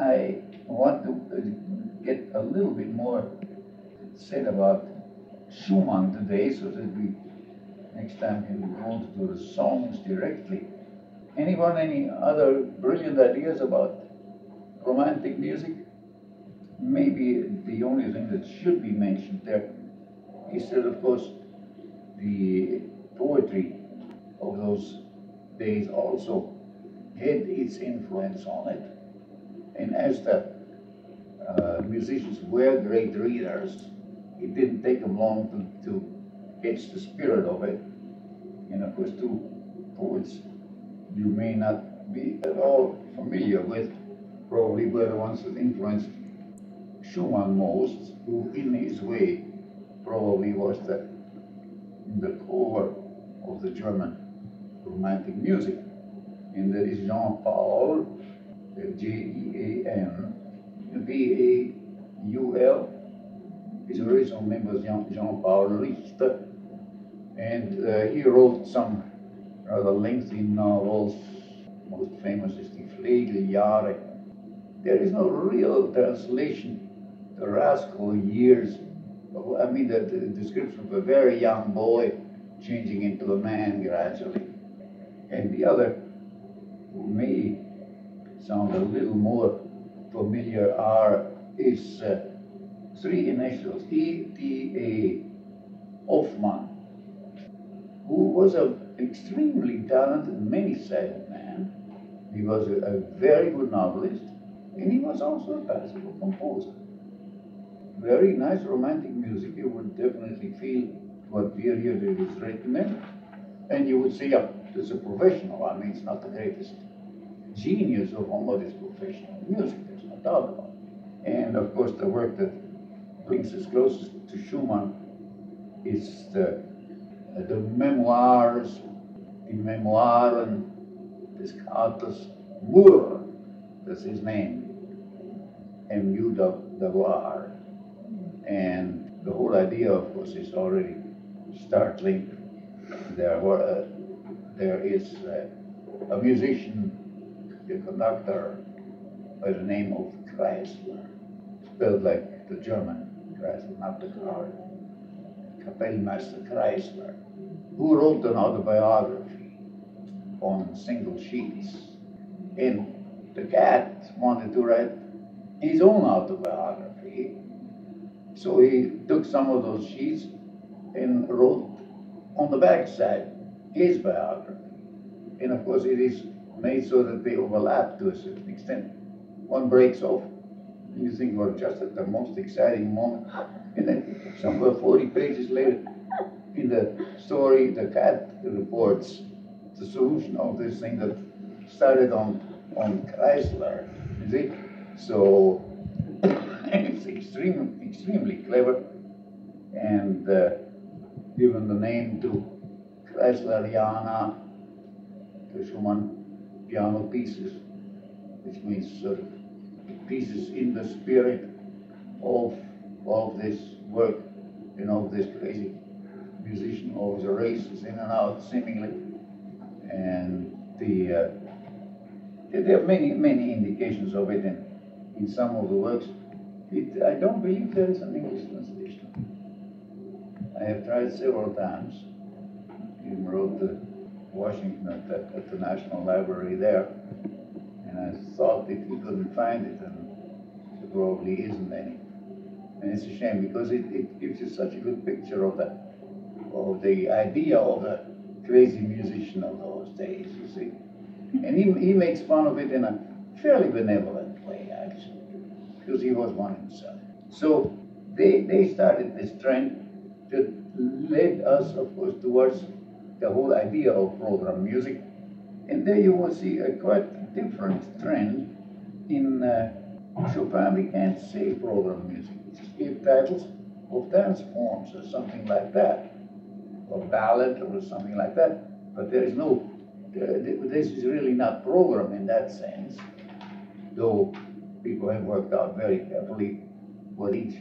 I want to uh, get a little bit more said about Schumann today so that we next time can go to the songs directly. Anyone, any other brilliant ideas about romantic music? Maybe the only thing that should be mentioned there is that, of course, the poetry of those days also had its influence on it. And as the uh, musicians were great readers, it didn't take them long to, to catch the spirit of it. And of course, two poets you may not be at all familiar with probably were the ones that influenced Schumann most, who in his way probably was the, the core of the German romantic music. And that is Jean Paul, J E A N P A U L. His original name was Jean, Paul Richter, and uh, he wrote some rather lengthy novels. Most famous is Die Flegeljahre. There is no real translation, the rascal years. I mean, the, the description of a very young boy changing into a man gradually. And the other, who may sound a little more familiar, are is uh, three initials, E.T.A. Hoffmann, who was an extremely talented, many-sided man. He was a, a very good novelist, and he was also a classical composer. Very nice romantic music. You would definitely feel what period it is written in. And you would say, yeah, it's a professional. I mean, it's not the greatest genius of Humboldt's professional music, there's no doubt about it. And of course, the work that brings us closest to Schumann is the, the memoirs, die Memoiren des Katers Murr, that's his name, M.U. And the whole idea, of course, is already startling. There, were, uh, there is uh, a musician, the conductor, by the name of Kreisler, spelled like the German not the car. Kapellmeister Kreisler, who wrote an autobiography on single sheets. And the cat wanted to write his own autobiography. So he took some of those sheets and wrote on the backside his biography. And of course, it is made so that they overlap to a certain extent. One breaks off, you think, well, just at the most exciting moment. And then, somewhere 40 pages later, in the story, the cat reports the solution of this thing that started on, on Kreisler. You see? So, it's extremely, extremely clever. And uh, given the name to Kreisleriana, the Schumann piano pieces, which means pieces in the spirit of, of this work, you know, this crazy musician always races in and out seemingly. And the, uh, there are many, many indications of it in, in some of the works. It, I don't believe there is an English translation. I have tried several times. Even wrote to Washington at the, at the National Library there, and I thought if you couldn't find it, then there probably isn't any. And it's a shame because it, it gives you such a good picture of the of the idea of a crazy musician of those days, you see. And he, he makes fun of it in a fairly benevolent way, actually, because he was one himself. So they, they started this trend that led us, of course, towards the whole idea of program music. And there you will see a quite different trend in uh, Chopin. We can't say program music. Just gave titles of dance forms or something like that, or ballad or something like that. But there is no, uh, this is really not program in that sense, though people have worked out very carefully what each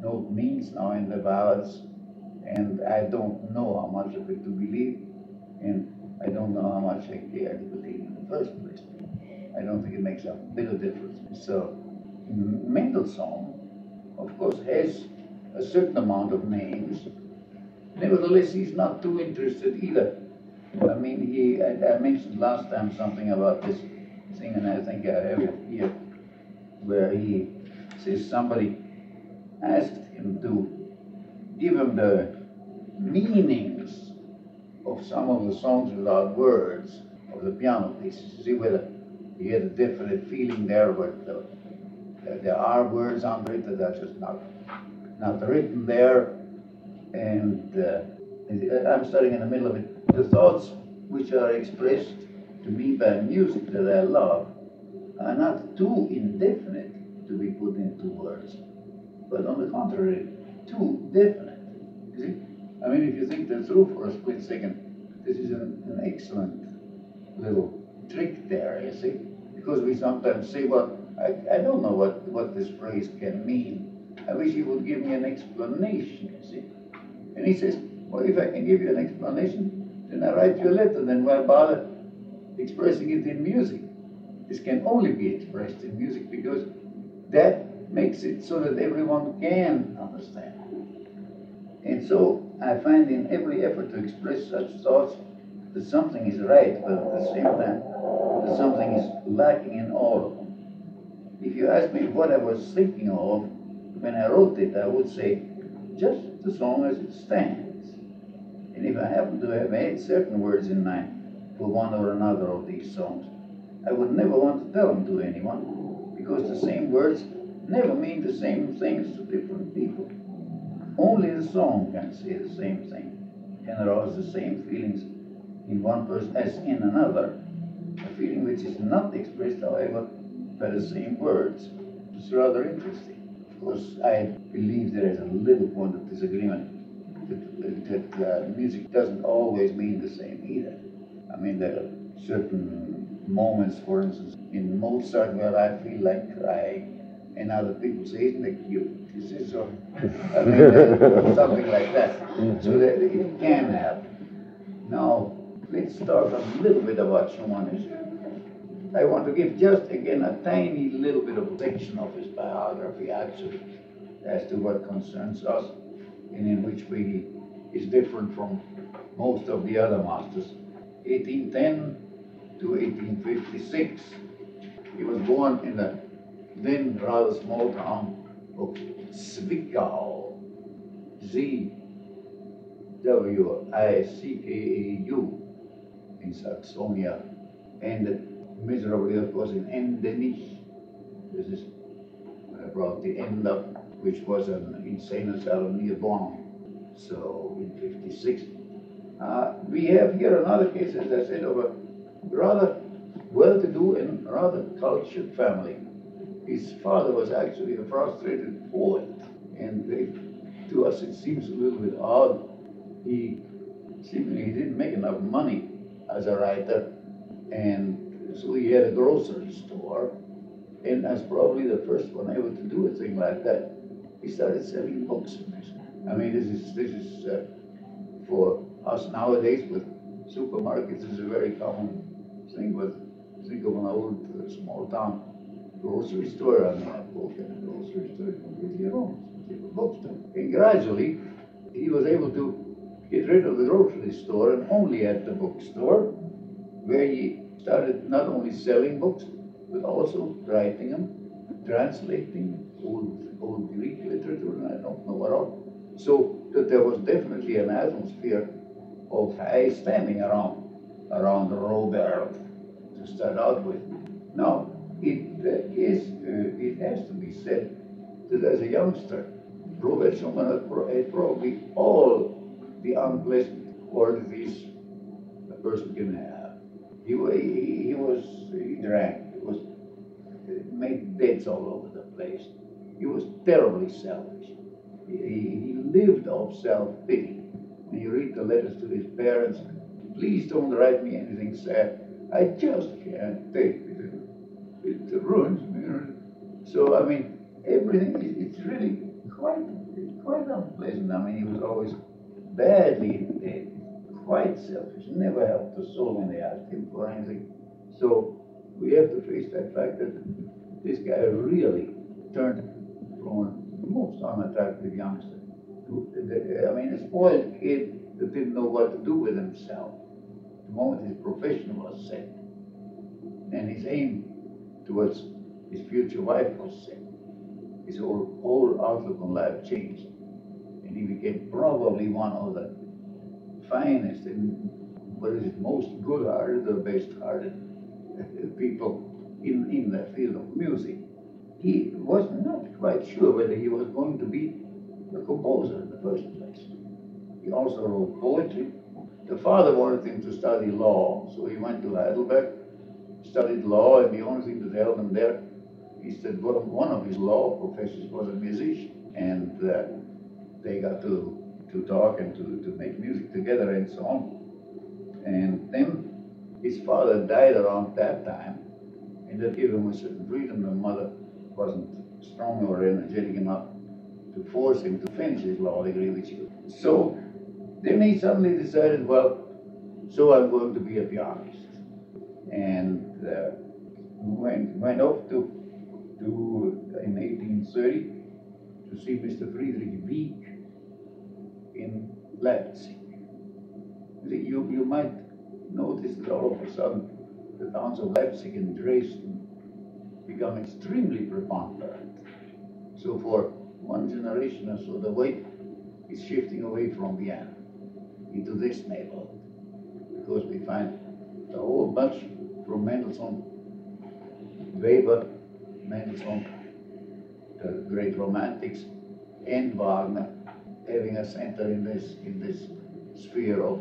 note means now in the ballads and I don't know how much of it to believe, and I don't know how much I care to believe in the first place. I don't think it makes a bit of difference. So Mendelssohn, of course, has a certain amount of names. Nevertheless, he's not too interested either. I mean, he, I, I mentioned last time something about this thing, and I think I have it here, where he says somebody asked him to give him the meanings of some of the songs without words of the piano pieces. See whether you get a definite feeling there, but the, there are words under it that are just not not written there. And uh, I'm starting in the middle of it. The thoughts which are expressed to me by music that I love are not too indefinite to be put into words, but on the contrary, too definite. I mean, if you think that through for a split second, this is an, an excellent little trick there, you see? Because we sometimes say, well, I, I don't know what, what this phrase can mean. I wish you would give me an explanation, you see? And he says, well, if I can give you an explanation, then I write you a letter, then why bother expressing it in music? This can only be expressed in music because that makes it so that everyone can understand. And so I find in every effort to express such thoughts that something is right, but at the same time, that something is lacking in all. If you ask me what I was thinking of when I wrote it, I would say just the song as it stands. And if I happen to have had certain words in mind for one or another of these songs, I would never want to tell them to anyone because the same words never mean the same things to different people. Only the song can say the same thing, can arouse the same feelings in one person as in another. A feeling which is not expressed, however, by the same words. It's rather interesting. Of course, I believe there is a little point of disagreement that, that uh, music doesn't always mean the same either. I mean, there are certain moments, for instance, in Mozart where I feel like crying, and other people say, isn't it cute? This is uh, something like that. So that it can happen. Now, let's talk a little bit about Schumann. I want to give just again a tiny little bit of section of his biography, actually, as to what concerns us and in which way he is different from most of the other masters. 1810 to 1856, he was born in the then rather small town of Zwickau, Z W I C K A U in Saxonia, and miserably, of course, in Endenich. This is brought the end up, which was an insane asylum near Bonn. So in 56. Uh, we have here another case, as I said, of a rather well-to-do and rather cultured family. His father was actually a frustrated poet, and they, to us it seems a little bit odd. He seemingly he didn't make enough money as a writer, and so he had a grocery store, and as probably the first one ever to do a thing like that, he started selling books. I mean, this is this is uh, for us nowadays with supermarkets is a very common thing. But think of an old uh, small town grocery store. I mean, I walk in a grocery store, you own oh. bookstore. And gradually, he was able to get rid of the grocery store and only at the bookstore, where he started not only selling books, but also writing them, translating old, old Greek literature, and I don't know what all. So that there was definitely an atmosphere of high standing around, around Robert to start out with. Now, it uh, is, uh, it has to be said that as a youngster, Robert Schumann had, probably all the unpleasant qualities a person can have. He, he, he was, he drank, he was, made beds all over the place. He was terribly selfish. He, he lived off self-pity. When you read the letters to his parents, please don't write me anything sad. I just can't take it. Ruins. So, I mean, everything, it's really quite, quite unpleasant. I mean, he was always badly in quite selfish, never helped a soul when they asked him for anything. So, we have to face that fact that this guy really turned from the most unattractive youngster to, I mean, a spoiled kid that didn't know what to do with himself. The moment his profession was set and his aim towards his future wife was set, his whole, whole outlook on life changed. And he became probably one of the finest and what is it, most good-hearted or best-hearted people in, in the field of music. He was not quite sure whether he was going to be a composer in the first place. He also wrote poetry. The father wanted him to study law, so he went to Heidelberg, studied law, and the only thing that held him there is that one of his law professors was a musician, and uh, they got to, to talk and to, to make music together and so on. And then his father died around that time, and that gave him a certain freedom. The mother wasn't strong or energetic enough to force him to finish his law degree, which he So then he suddenly decided, well, so I'm going to be a pianist. And uh, went, went off to, to, in 1830, to see Mr. Friedrich Wieck in Leipzig. You, you might notice that all of a sudden the towns of Leipzig and Dresden become extremely preponderant. So for one generation or so, the weight is shifting away from Vienna into this neighborhood because we find a whole bunch from Mendelssohn, Weber, Mendelssohn, the great romantics, and Wagner having a center in this in this sphere of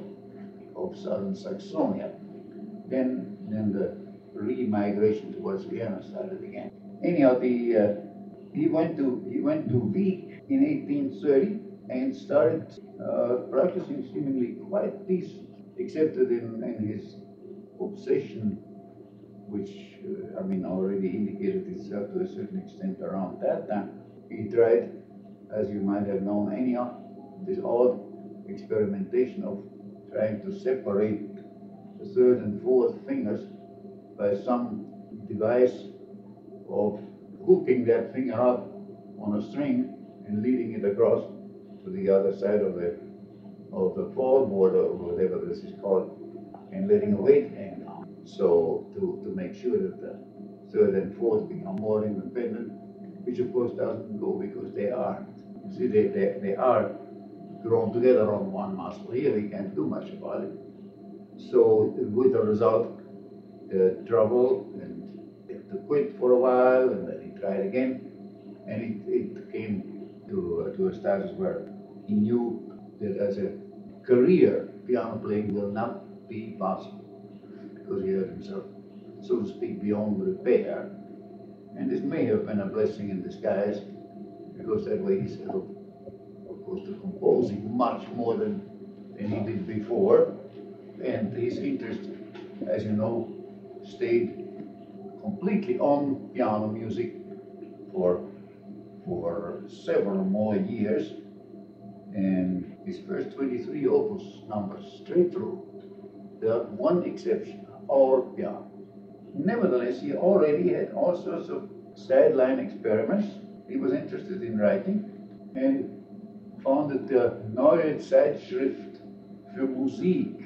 of southern Saxonia. Then then the re-migration towards Vienna started again. Anyhow, the uh, he went to he went to Wieck in 1830 and started uh, practicing seemingly quite decent, except that in, in his obsession, mean already indicated itself to a certain extent around that time, he tried, as you might have known anyhow, this odd experimentation of trying to separate the third and fourth fingers by some device of hooking that finger up on a string and leading it across to the other side of the of the floorboard or whatever this is called and letting a weight hang down. So to, to make sure that the third and fourth become more independent, which of course doesn't go because they aren't. You see, they, they, they are grown together on one muscle here, we can't do much about it. So with the result, uh, trouble and to quit for a while and then he tried again and it, it came to, uh, to a status where he knew that as a career piano playing will not be possible because he hurt himself so to speak beyond repair and this may have been a blessing in disguise because that way he's able of course to composing much more than, than he did before and his interest as you know stayed completely on piano music for for several more years. And his first 23 opus numbers straight through, without one exception, all piano. Nevertheless, he already had all sorts of sideline experiments. He was interested in writing and founded the Neue Zeitschrift für Musik